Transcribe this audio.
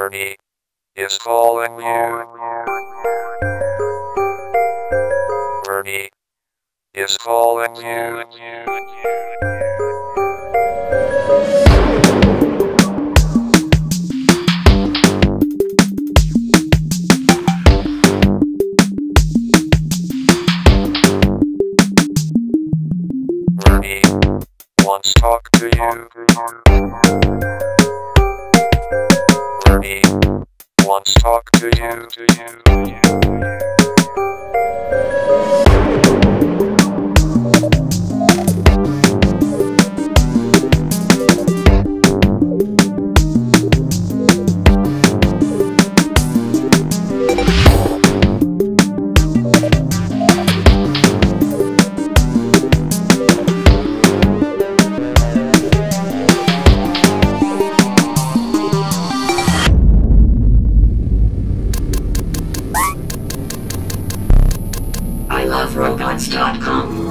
Bernie is calling you. Bernie is calling you. Bernie wants talk to you. Talk to you. I love robots.com.